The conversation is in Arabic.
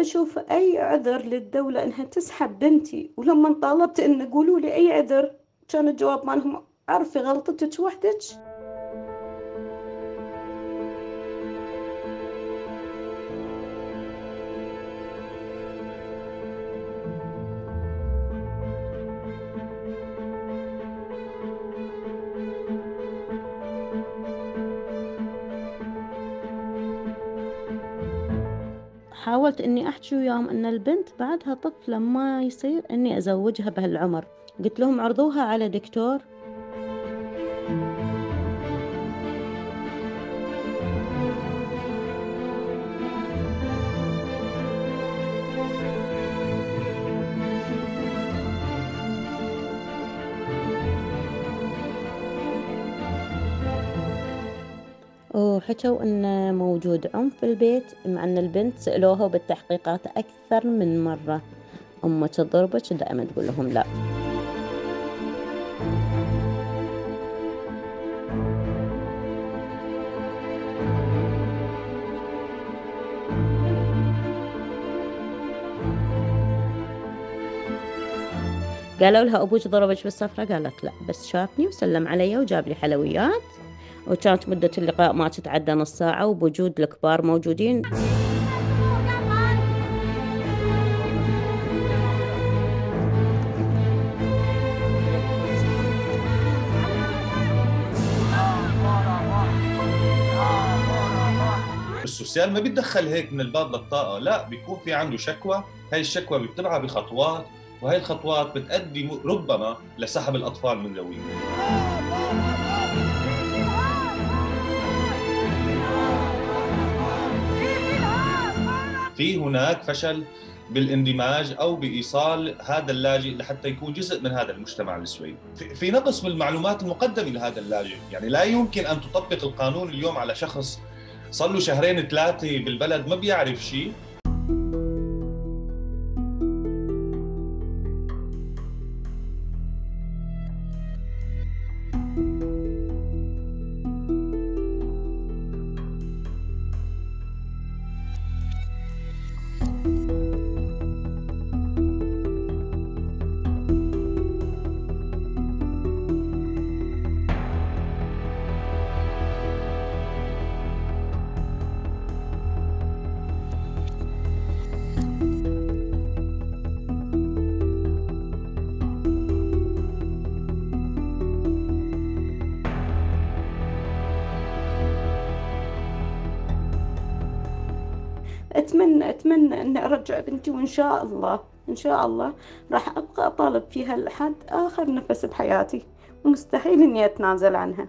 أشوف أي عذر للدولة إنها تسحب بنتي ولما طالبت إن قولوا لي أي عذر كان الجواب مالهم عرفي غلطتك وحدك. حاولت إني أحكي وياهم إن البنت بعدها طفلة ما يصير إني أزوجها بهالعمر. قلت لهم عرضوها على دكتور. وحكوا إن موجود عنف في البيت مع إن البنت سألوها بالتحقيقات أكثر من مرة. أمك تضربك دائما تقول لهم لا. قالوا لها أبوك ضربك بالسفرة قالت لا. بس شافني وسلم علي وجاب لي حلويات. وكانت مدة اللقاء ما تتعدى نص ساعة وبوجود الكبار موجودين. السوسيال ما بيتدخل هيك من الباب للطاقة لا بيكون في عنده شكوى هاي الشكوى بيتبعها بخطوات وهي الخطوات بتؤدي ربما لسحب الأطفال من ذويهم في هناك فشل بالاندماج أو بإيصال هذا اللاجئ لحتى يكون جزء من هذا المجتمع السويدي. في نقص بالمعلومات المقدمة لهذا اللاجئ، يعني لا يمكن أن تطبق القانون اليوم على شخص صار له شهرين ثلاثة بالبلد ما بيعرف شيء أتمنى أتمنى إني أرجع بنتي وإن شاء الله. إن شاء الله راح أبقى أطالب فيها لحد آخر نفس بحياتي. ومستحيل إني أتنازل عنها.